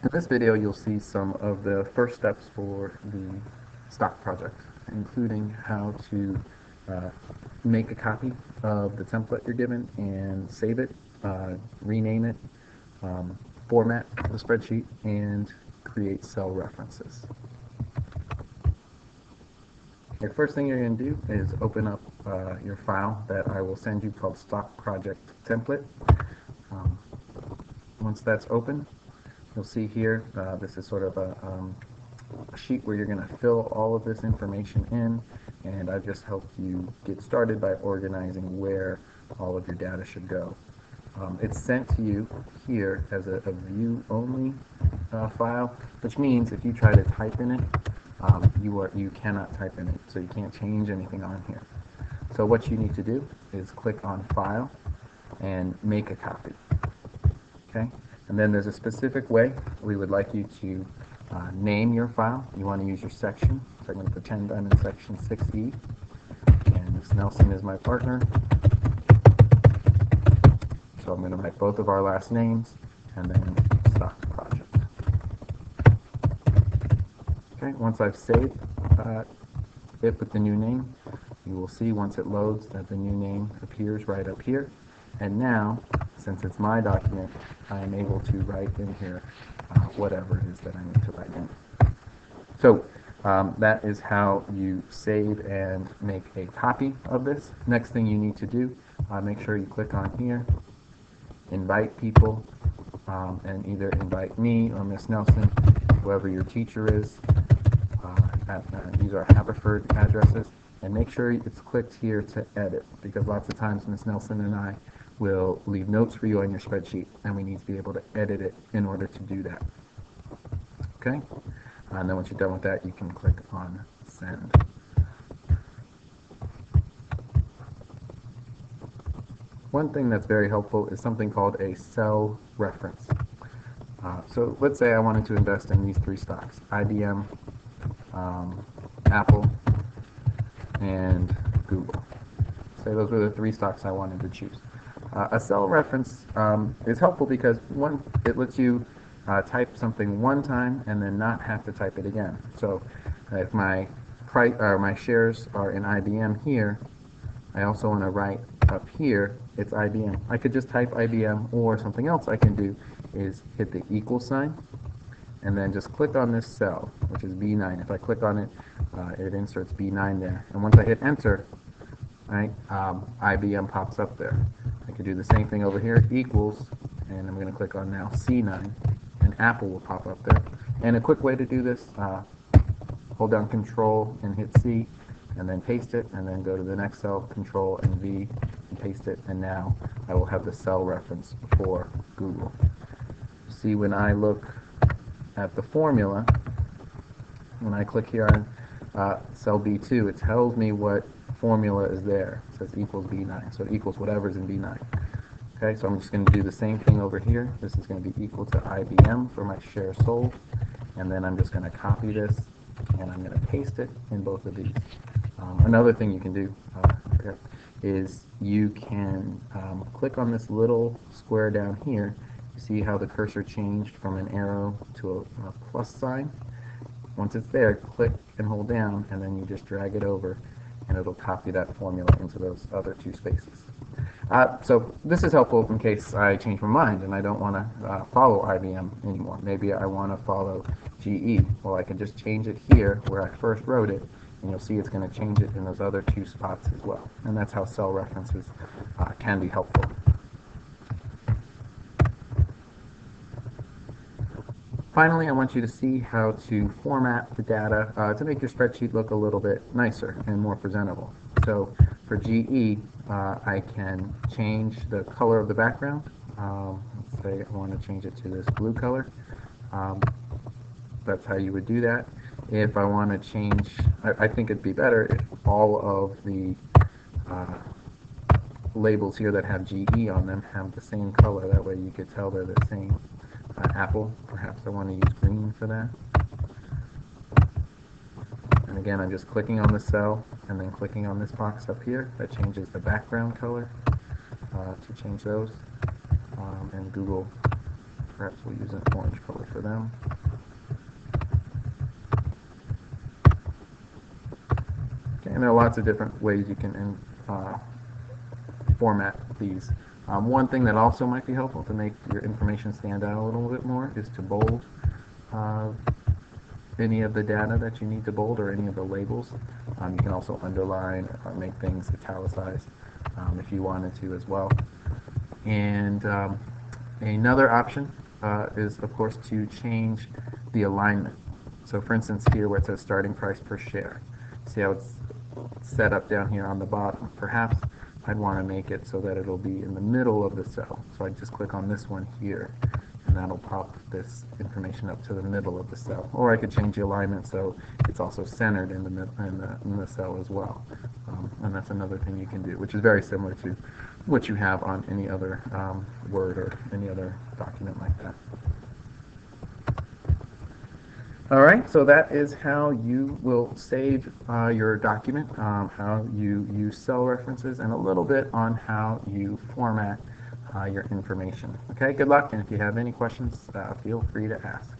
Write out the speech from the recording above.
In this video, you'll see some of the first steps for the stock project, including how to uh, make a copy of the template you're given and save it, uh, rename it, um, format the spreadsheet, and create cell references. The first thing you're going to do is open up uh, your file that I will send you called stock project template. Um, once that's open, You'll see here, uh, this is sort of a, um, a sheet where you're going to fill all of this information in, and I've just helped you get started by organizing where all of your data should go. Um, it's sent to you here as a, a view-only uh, file, which means if you try to type in it, um, you are you cannot type in it, so you can't change anything on here. So what you need to do is click on File and make a copy. Okay. And then there's a specific way we would like you to uh, name your file. You want to use your section. So I'm going to pretend I'm in section 6E. And Ms. Nelson is my partner. So I'm going to write both of our last names and then stock project. Okay, once I've saved uh, it with the new name, you will see once it loads that the new name appears right up here. And now since it's my document, I am able to write in here uh, whatever it is that I need to write in. So um, that is how you save and make a copy of this. Next thing you need to do, uh, make sure you click on here, invite people, um, and either invite me or Miss Nelson, whoever your teacher is. Uh, at, uh, these are Haverford addresses. And make sure it's clicked here to edit, because lots of times Miss Nelson and I will leave notes for you on your spreadsheet, and we need to be able to edit it in order to do that. Okay? And then once you're done with that, you can click on Send. One thing that's very helpful is something called a cell reference. Uh, so let's say I wanted to invest in these three stocks, IBM, um, Apple, and Google. Say those were the three stocks I wanted to choose. Uh, a cell reference um, is helpful because one, it lets you uh, type something one time and then not have to type it again. So if my price or my shares are in IBM here, I also want to write up here it's IBM. I could just type IBM or something else I can do is hit the equal sign and then just click on this cell, which is B9. If I click on it, uh, it inserts B9 there. And once I hit enter, right, um, IBM pops up there. Do the same thing over here, equals, and I'm going to click on now C9, and Apple will pop up there. And a quick way to do this, uh, hold down Control and hit C, and then paste it, and then go to the next cell, Control and V, and paste it, and now I will have the cell reference for Google. See, when I look at the formula, when I click here on uh, cell B2, it tells me what formula is there. It says equals B9, so it equals whatever's in B9. Okay, so I'm just going to do the same thing over here. This is going to be equal to IBM for my share sold. And then I'm just going to copy this, and I'm going to paste it in both of these. Um, another thing you can do uh, is you can um, click on this little square down here. You see how the cursor changed from an arrow to a, a plus sign? Once it's there, click and hold down, and then you just drag it over and it'll copy that formula into those other two spaces. Uh, so this is helpful in case I change my mind and I don't want to uh, follow IBM anymore. Maybe I want to follow GE. Well, I can just change it here where I first wrote it, and you'll see it's going to change it in those other two spots as well. And that's how cell references uh, can be helpful. Finally, I want you to see how to format the data uh, to make your spreadsheet look a little bit nicer and more presentable. So for GE, uh, I can change the color of the background. Um, let's say I want to change it to this blue color. Um, that's how you would do that. If I want to change, I, I think it'd be better if all of the uh, labels here that have GE on them have the same color. That way you could tell they're the same apple. Perhaps I want to use green for that. And again, I'm just clicking on the cell and then clicking on this box up here. That changes the background color uh, to change those. Um, and Google perhaps we'll use an orange color for them. Okay, and there are lots of different ways you can uh, format these. Um, one thing that also might be helpful to make your information stand out a little bit more is to bold uh, any of the data that you need to bold or any of the labels. Um, you can also underline or make things italicized um, if you wanted to as well. And um, another option uh, is, of course, to change the alignment. So for instance, here where it says starting price per share, see how it's set up down here on the bottom. Perhaps I'd want to make it so that it'll be in the middle of the cell. So I just click on this one here, and that'll pop this information up to the middle of the cell. Or I could change the alignment so it's also centered in the, mid- in the, in the cell as well. Um, and that's another thing you can do, which is very similar to what you have on any other um, Word or any other document like that. All right, so that is how you will save uh, your document, um, how you use cell references, and a little bit on how you format uh, your information. Okay, good luck, and if you have any questions, uh, feel free to ask.